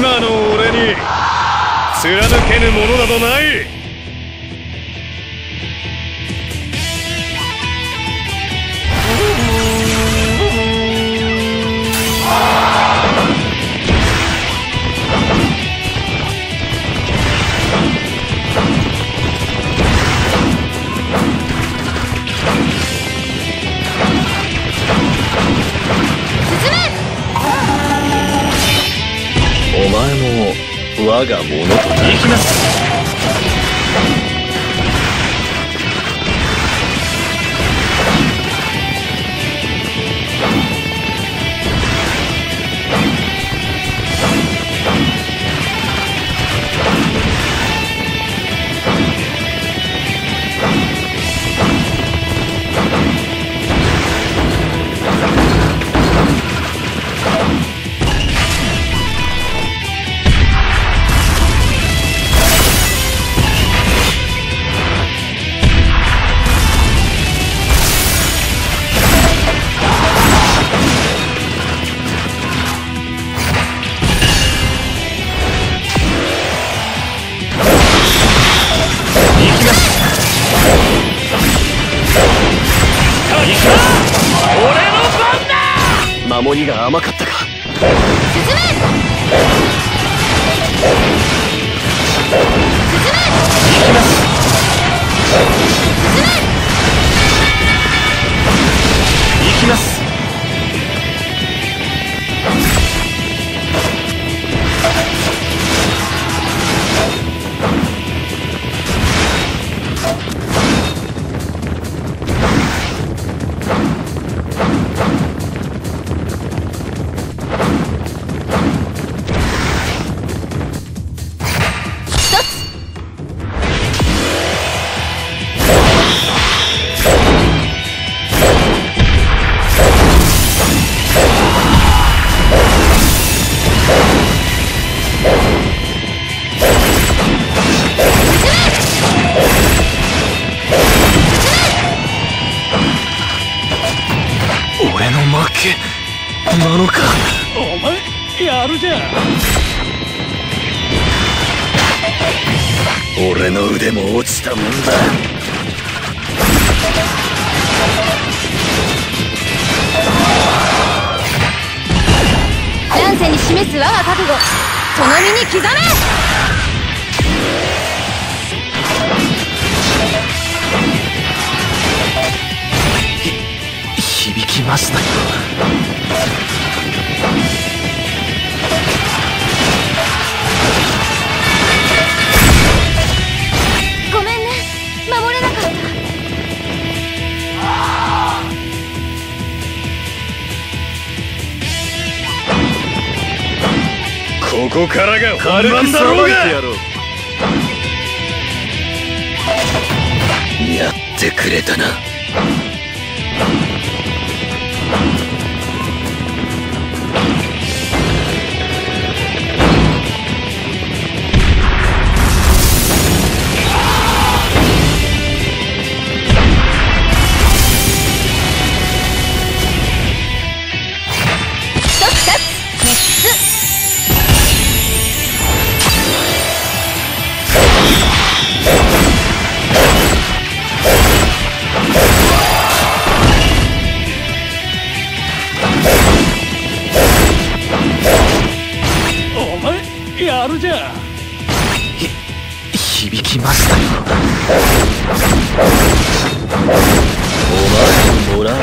今の俺に貫けぬものなどない。我がものとな行きます。守りが甘かったか。進め！進め！なのか？お前やるじゃん。俺の腕も落ちたもんだ。乱世に示す我が覚悟。その身に刻め響きました。よごめんね守れなかったここからが本番だろうやってくれたな。やるじゃひ響きましたよ。お前もらう。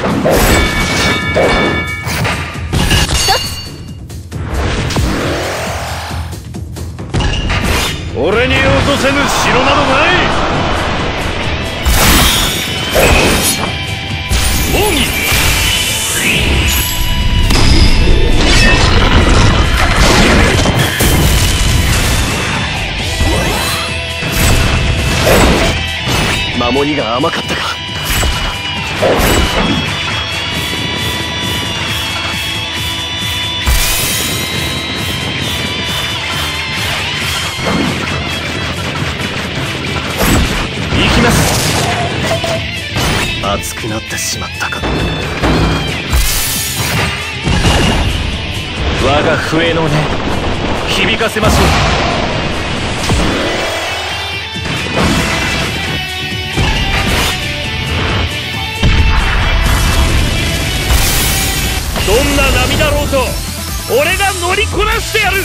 俺に落とせぬ城などない守りが甘かったか。行きます。熱くなってしまったか。我が笛の音響かせましょう。俺が乗りこなしてやる。